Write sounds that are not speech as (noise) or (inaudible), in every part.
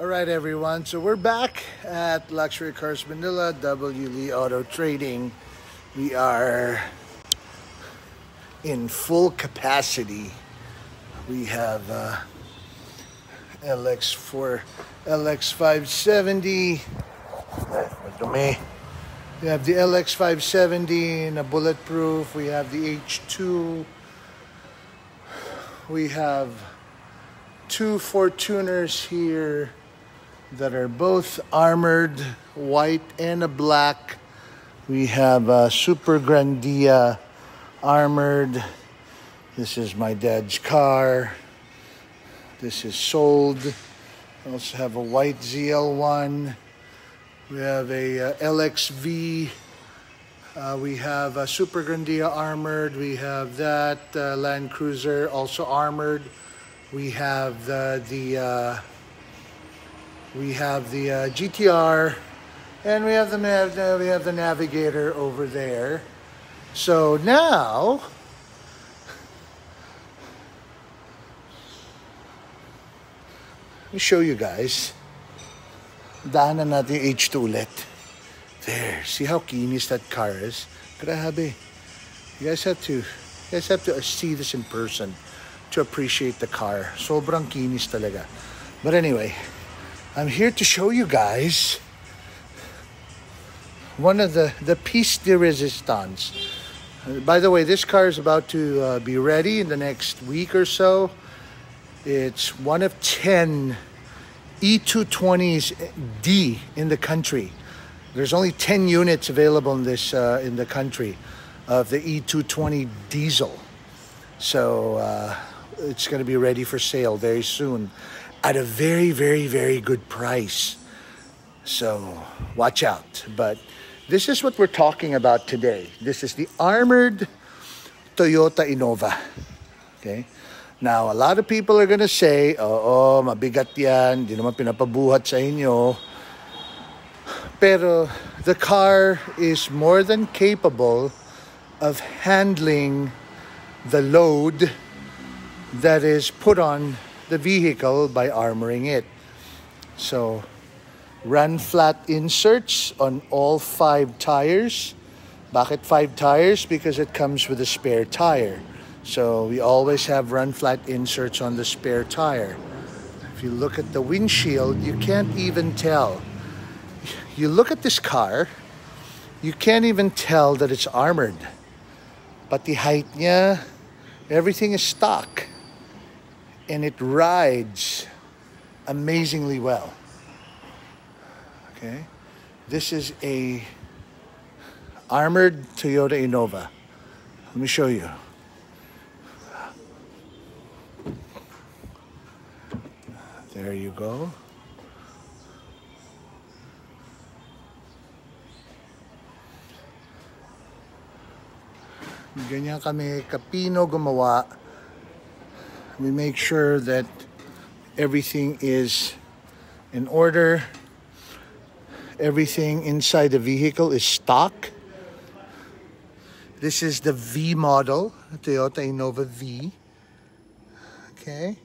All right, everyone. So we're back at Luxury Cars Manila, W. Lee Auto Trading. We are in full capacity. We have uh, LX4, LX570. Madumi. We have the LX570 in a bulletproof. We have the H2. We have two Fortuners here that are both armored, white and a black. We have a Super Grandia armored. This is my dad's car. This is sold. We also have a white ZL1. We have a uh, LXV. Uh, we have a Super Grandia armored. We have that uh, Land Cruiser also armored. We have the, the uh, we have the uh, GTR, and we have the nav- uh, we have the Navigator over there. So now. Let me show you guys. Daanan natin yung H2 ulit. There. See how kinis that car is? Grabe. You guys have to, you guys have to see this in person to appreciate the car. Sobrang kinis talaga. But anyway, I'm here to show you guys one of the, the piece de resistance. By the way, this car is about to uh, be ready in the next week or so. It's one of 10 E220s D in the country. There's only 10 units available in this uh, in the country of the E220 diesel. So uh, it's going to be ready for sale very soon at a very, very, very good price. So watch out. But this is what we're talking about today. This is the armored Toyota Innova. Okay. Now, a lot of people are going to say, "Oh, oo, mabigat yan, di naman pinapabuhat sa inyo. Pero the car is more than capable of handling the load that is put on the vehicle by armoring it. So, run flat inserts on all five tires. Bakit five tires? Because it comes with a spare tire. So we always have run flat inserts on the spare tire. If you look at the windshield, you can't even tell. You look at this car, you can't even tell that it's armored. But the height niya, everything is stock. And it rides amazingly well. Okay? This is a armored Toyota Innova. Let me show you. There you go. Ganyan kami kapino gumawa. We make sure that everything is in order. Everything inside the vehicle is stock. This is the V model, Toyota Innova V. Okay.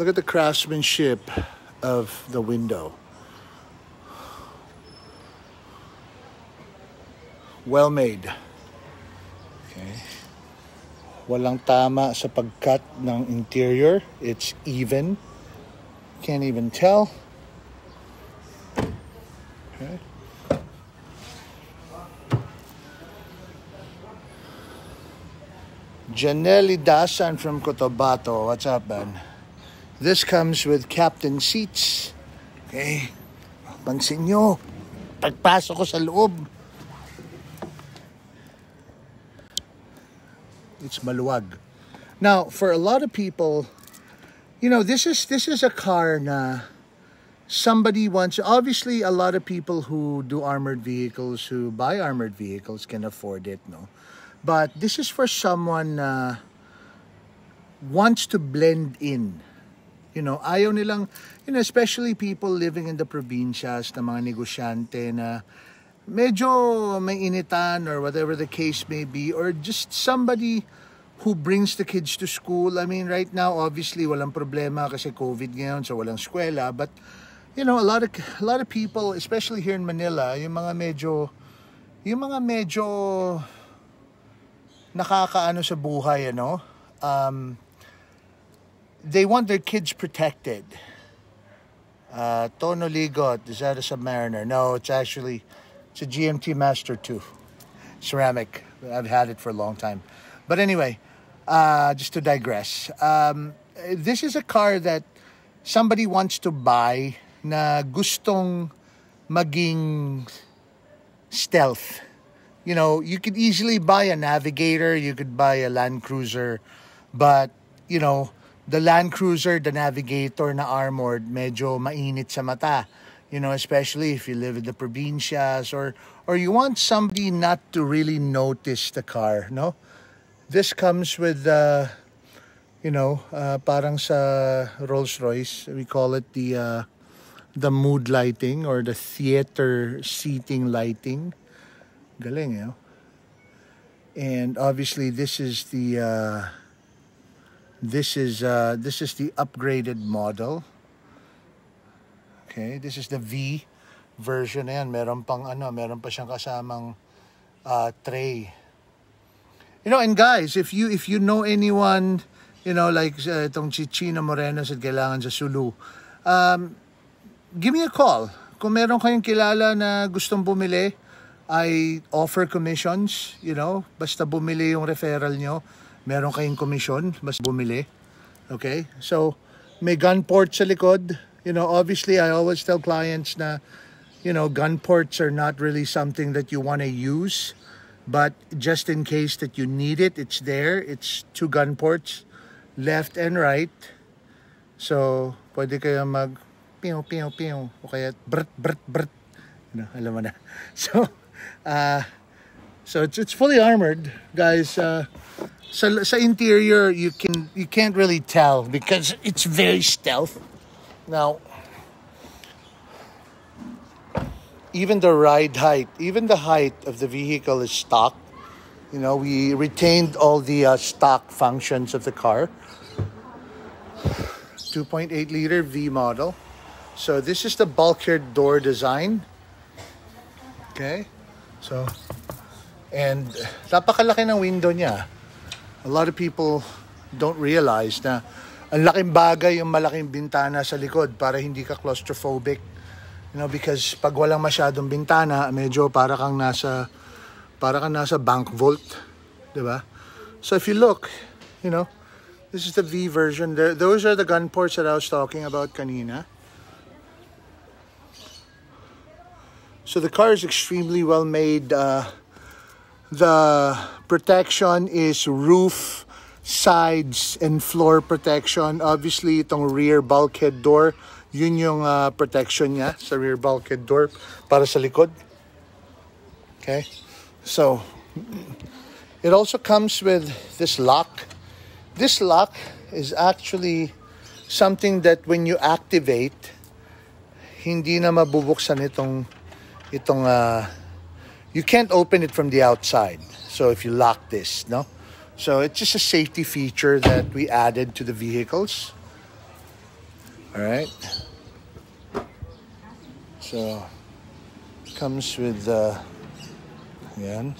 Look at the craftsmanship of the window. Well made. Okay. Walang tama sa pagkat ng interior. It's even. Can't even tell. Okay. Janelli Dasan from Cotabato. What's up, man? This comes with captain seats. Okay. Pansin nyo, pagpasok ko sa loob, it's maluwag. Now, for a lot of people, you know, this is this is a car na somebody wants obviously a lot of people who do armored vehicles who buy armored vehicles can afford it, no. But this is for someone uh, wants to blend in You know, ayaw nilang, you know, especially people living in the provincias na mga negosyante na medyo may initan or whatever the case may be or just somebody who brings the kids to school. I mean, right now, obviously, walang problema kasi COVID ngayon, so walang eskwela. But, you know, a lot of, a lot of people, especially here in Manila, yung mga medyo, yung mga medyo nakakaano sa buhay, ano, um, they want their kids protected. Uh, Tono Ligot, is that a Submariner? No, it's actually, it's a GMT Master 2. Ceramic. I've had it for a long time. But anyway, uh, just to digress, um, this is a car that somebody wants to buy na gustong maging stealth. You know, you could easily buy a Navigator, you could buy a Land Cruiser, but, you know, the Land Cruiser, the Navigator na armored, medyo mainit sa mata. You know, especially if you live in the provincias or or you want somebody not to really notice the car, no? This comes with uh, you know, uh, parang sa Rolls-Royce, we call it the uh, the mood lighting or the theater seating lighting. Galing, you know? And obviously this is the uh, this is uh, this is the upgraded model. Okay, this is the V version na yan. Meron pang ano, meron pa siyang kasamang uh, tray. You know, and guys, if you if you know anyone, you know, like uh, itong Chichino Moreno sa kailangan sa Sulu, um, give me a call. Kung meron kayong kilala na gustong bumili, I offer commissions, you know, basta bumili yung referral nyo meron kayong commission, mas bumili. Okay? So, may gun port sa likod. You know, obviously, I always tell clients na, you know, gun ports are not really something that you want to use. But just in case that you need it, it's there. It's two gun ports, left and right. So, pwede kayo mag piyo, piyo, piyo. O kaya brt, brt, brt. You know, alam mo na. (laughs) So, uh, so it's, it's fully armored, guys. Uh, sa, sa interior, you can you can't really tell because it's very stealth. Now, even the ride height, even the height of the vehicle is stock. You know, we retained all the uh, stock functions of the car. 2.8 liter V model. So this is the bulkhead door design. Okay. So, and napakalaki ng window niya a lot of people don't realize na ang laking bagay yung malaking bintana sa likod para hindi ka claustrophobic. You know, because pag walang masyadong bintana, medyo para kang nasa para kang nasa bank vault, 'di ba? So if you look, you know, this is the V version. There, those are the gun ports that I was talking about kanina. So the car is extremely well made. Uh, the protection is roof, sides, and floor protection. Obviously, itong rear bulkhead door, yun yung uh, protection niya sa rear bulkhead door para sa likod. Okay? So, it also comes with this lock. This lock is actually something that when you activate, hindi na mabubuksan itong itong uh, you can't open it from the outside. So if you lock this, no? So it's just a safety feature that we added to the vehicles. All right. So comes with uh, yan.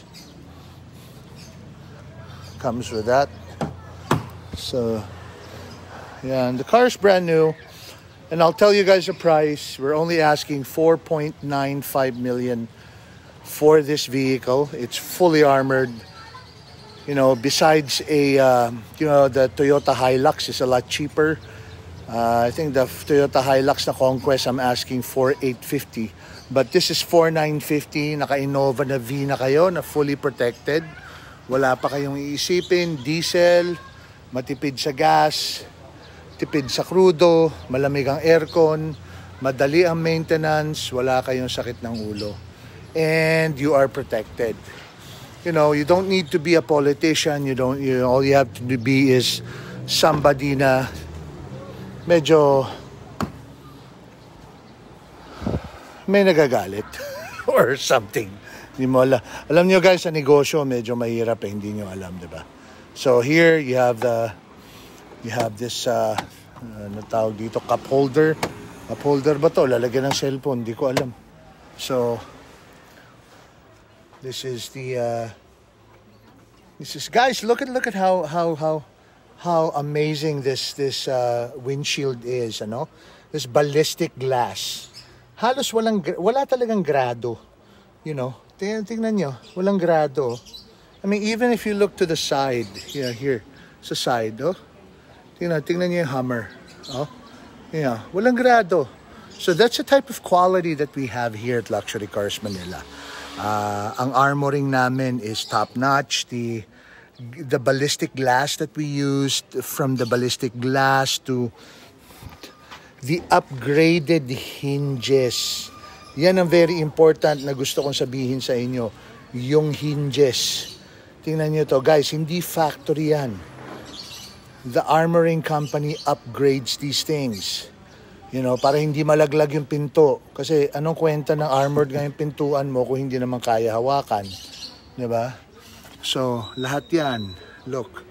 Comes with that. So yeah, and the car is brand new. And I'll tell you guys the price. We're only asking 4.95 million for this vehicle. It's fully armored. You know, besides a, uh, you know, the Toyota Hilux is a lot cheaper. Uh, I think the Toyota Hilux na Conquest I'm asking for 850. But this is 4950, naka-Innova na V na kayo, na fully protected. Wala pa kayong iisipin, diesel, matipid sa gas, tipid sa krudo, malamig ang aircon, madali ang maintenance, wala kayong sakit ng ulo and you are protected. You know, you don't need to be a politician. You don't. You all you have to be is somebody na medyo may nagagalit (laughs) or something. Hindi mo alam. Alam niyo guys, sa negosyo, medyo mahirap eh. Hindi niyo alam, di ba? So here, you have the, you have this, uh, ano tawag dito, cup holder. Cup holder ba to? Lalagyan ng cellphone. Hindi ko alam. So, this is the, uh, this is, guys, look at, look at how, how, how, how amazing this, this, uh, windshield is, ano? This ballistic glass. Halos walang, wala talagang grado. You know, Tingnan, tingnan nyo, walang grado. I mean, even if you look to the side, yeah, here, sa side, oh. Tingnan, tingnan nyo yung Hummer. Oh, yeah, walang grado. So that's the type of quality that we have here at Luxury Cars Manila. Uh, ang armoring namin is top-notch. The the ballistic glass that we used, from the ballistic glass to the upgraded hinges yan ang very important na gusto kong sabihin sa inyo. Yung hinges. Tingnan nyo to. Guys, hindi factory yan. The armoring company upgrades these things. You know, para hindi malaglag yung pinto. Kasi anong kwenta ng armored nga pintuan mo kung hindi naman kaya hawakan. Ba? So, lahat yan. Look.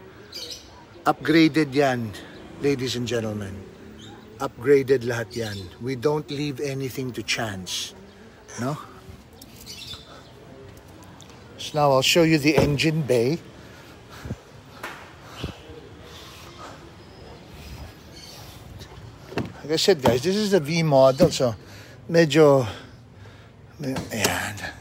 Upgraded yan, ladies and gentlemen upgraded lahat yan. We don't leave anything to chance. No? So now I'll show you the engine bay. Like I said guys, this is the V model so medyo ayan.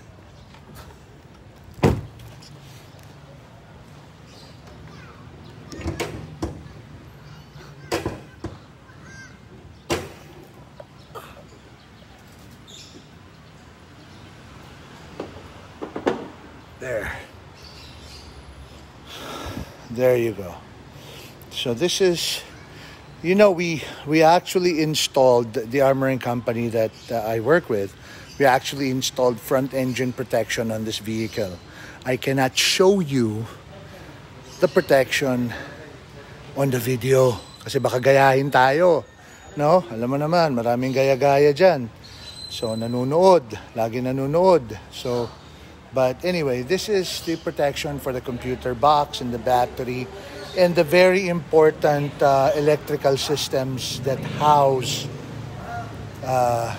There. There you go. So this is, you know, we we actually installed the armoring company that uh, I work with. We actually installed front engine protection on this vehicle. I cannot show you the protection on the video kasi baka gayahin tayo. No? Alam mo naman, maraming gaya-gaya dyan. So, nanonood. Lagi nanonood. So, But anyway, this is the protection for the computer box and the battery and the very important uh, electrical systems that house uh,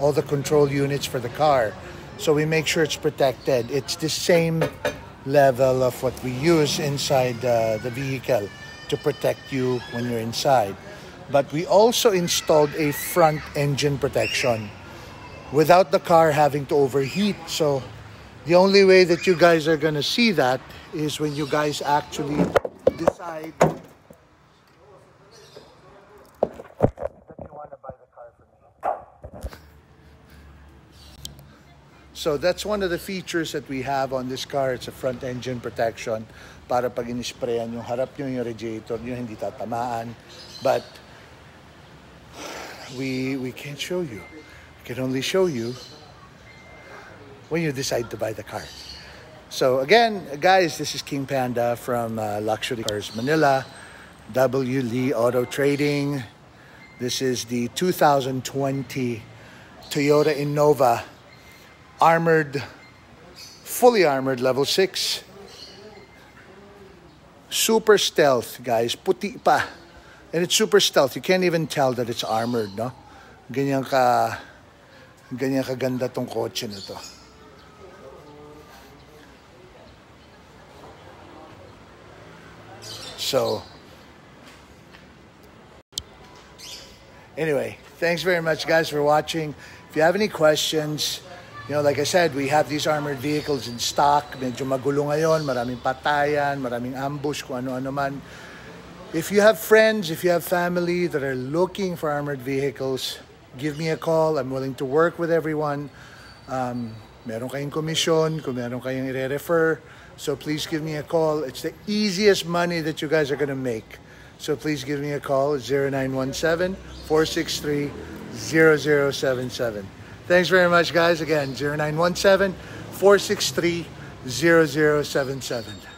all the control units for the car. So we make sure it's protected. It's the same level of what we use inside uh, the vehicle to protect you when you're inside. But we also installed a front engine protection without the car having to overheat. So the only way that you guys are going to see that is when you guys actually me. So that's one of the features that we have on this car. It's a front engine protection para pag inisprayan yung harap nyo, yung radiator nyo, hindi tatamaan. But we, we can't show you. We can only show you when you decide to buy the car. So again, guys, this is King Panda from uh, Luxury Cars Manila, W. Lee Auto Trading. This is the 2020 Toyota Innova armored, fully armored level 6. Super stealth, guys. Puti pa. And it's super stealth. You can't even tell that it's armored, no? Ganyan ka, ganyan kaganda tong kotse na to. So, anyway, thanks very much, guys, for watching. If you have any questions, you know, like I said, we have these armored vehicles in stock. Medyo magulo ngayon, maraming patayan, maraming ambush, kung ano-ano man. If you have friends, if you have family that are looking for armored vehicles, give me a call. I'm willing to work with everyone. Um, meron kayong komisyon, kung meron kayong i-refer, so please give me a call. It's the easiest money that you guys are going to make. So please give me a call at 0917-463-0077. Thanks very much, guys. Again, 0917-463-0077.